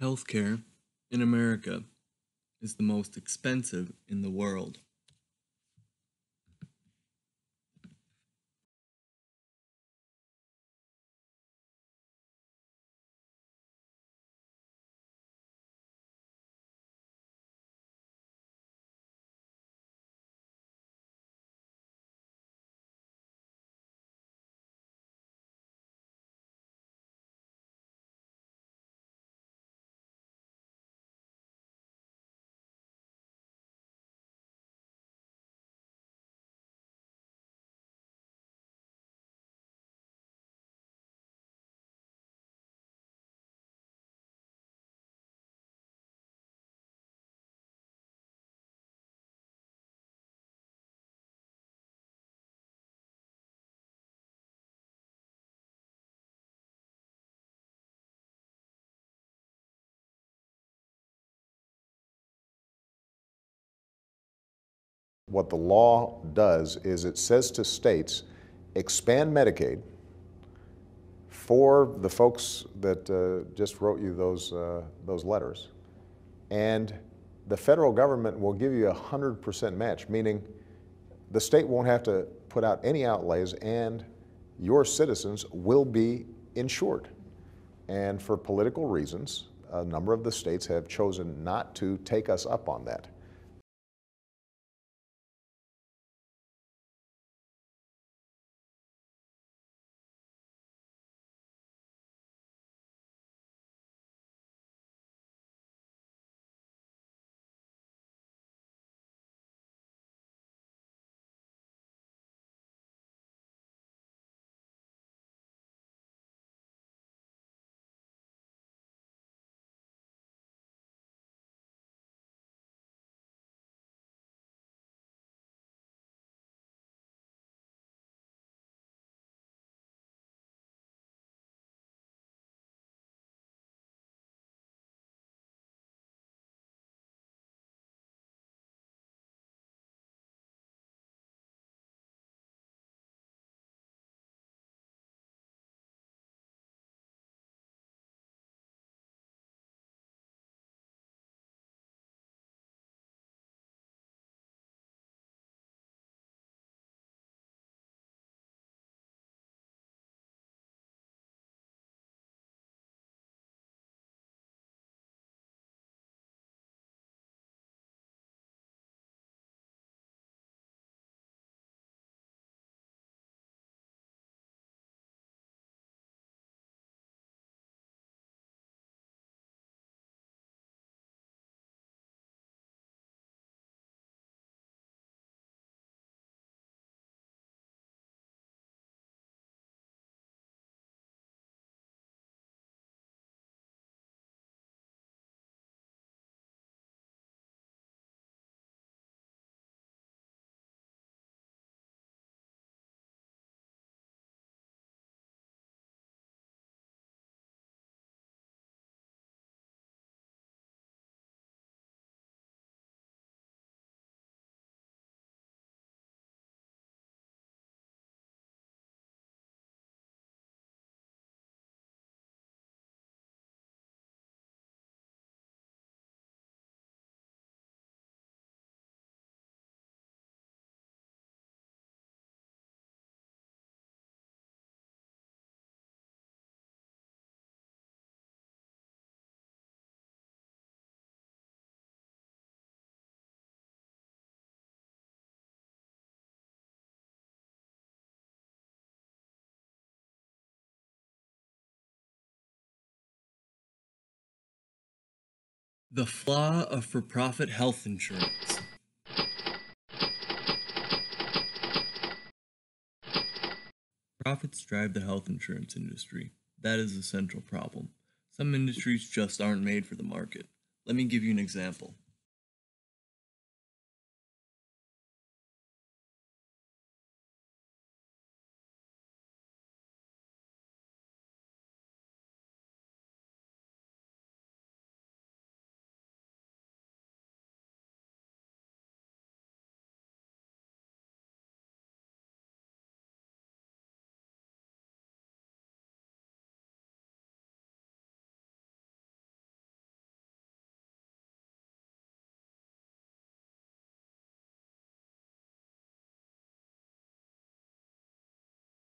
Healthcare in America is the most expensive in the world. What the law does is it says to states, expand Medicaid for the folks that uh, just wrote you those, uh, those letters, and the federal government will give you a 100% match, meaning the state won't have to put out any outlays and your citizens will be insured. And for political reasons, a number of the states have chosen not to take us up on that. The flaw of for-profit health insurance. Profits drive the health insurance industry. That is a central problem. Some industries just aren't made for the market. Let me give you an example.